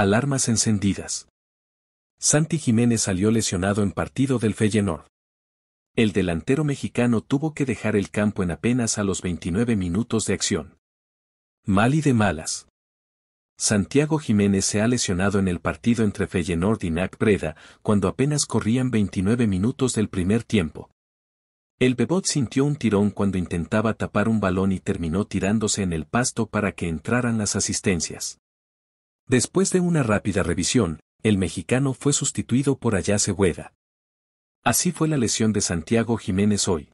Alarmas encendidas. Santi Jiménez salió lesionado en partido del Feyenoord. El delantero mexicano tuvo que dejar el campo en apenas a los 29 minutos de acción. Mal y de malas. Santiago Jiménez se ha lesionado en el partido entre Feyenoord y NAC Breda, cuando apenas corrían 29 minutos del primer tiempo. El bebot sintió un tirón cuando intentaba tapar un balón y terminó tirándose en el pasto para que entraran las asistencias. Después de una rápida revisión, el mexicano fue sustituido por Ayase Hueda. Así fue la lesión de Santiago Jiménez hoy.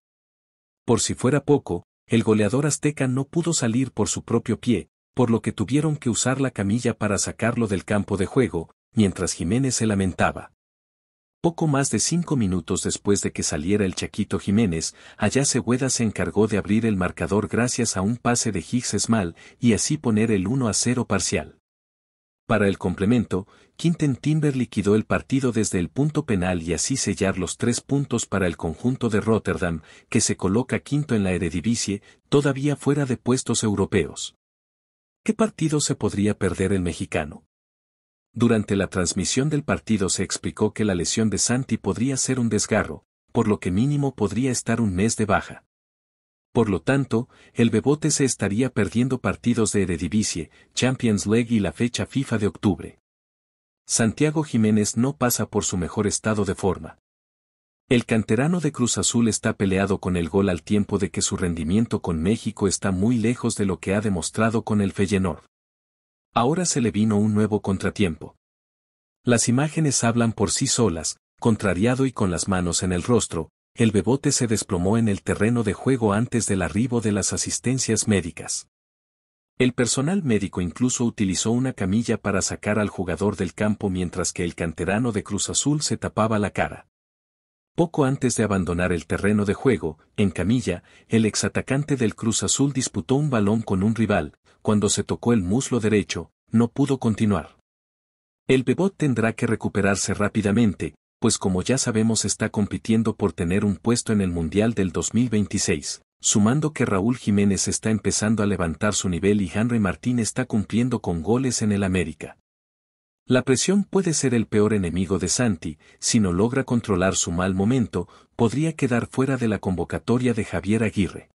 Por si fuera poco, el goleador azteca no pudo salir por su propio pie, por lo que tuvieron que usar la camilla para sacarlo del campo de juego, mientras Jiménez se lamentaba. Poco más de cinco minutos después de que saliera el Chaquito Jiménez, Ayase Hueda se encargó de abrir el marcador gracias a un pase de Higgs Small y así poner el 1 a 0 parcial. Para el complemento, Quinten Timber liquidó el partido desde el punto penal y así sellar los tres puntos para el conjunto de Rotterdam, que se coloca quinto en la Eredivisie, todavía fuera de puestos europeos. ¿Qué partido se podría perder el mexicano? Durante la transmisión del partido se explicó que la lesión de Santi podría ser un desgarro, por lo que mínimo podría estar un mes de baja. Por lo tanto, el Bebote se estaría perdiendo partidos de Eredivisie, Champions League y la fecha FIFA de octubre. Santiago Jiménez no pasa por su mejor estado de forma. El canterano de Cruz Azul está peleado con el gol al tiempo de que su rendimiento con México está muy lejos de lo que ha demostrado con el Feyenoord. Ahora se le vino un nuevo contratiempo. Las imágenes hablan por sí solas, contrariado y con las manos en el rostro, el bebote se desplomó en el terreno de juego antes del arribo de las asistencias médicas. El personal médico incluso utilizó una camilla para sacar al jugador del campo mientras que el canterano de Cruz Azul se tapaba la cara. Poco antes de abandonar el terreno de juego, en camilla, el exatacante del Cruz Azul disputó un balón con un rival, cuando se tocó el muslo derecho, no pudo continuar. El bebot tendrá que recuperarse rápidamente, pues como ya sabemos está compitiendo por tener un puesto en el Mundial del 2026, sumando que Raúl Jiménez está empezando a levantar su nivel y Henry Martín está cumpliendo con goles en el América. La presión puede ser el peor enemigo de Santi, si no logra controlar su mal momento, podría quedar fuera de la convocatoria de Javier Aguirre.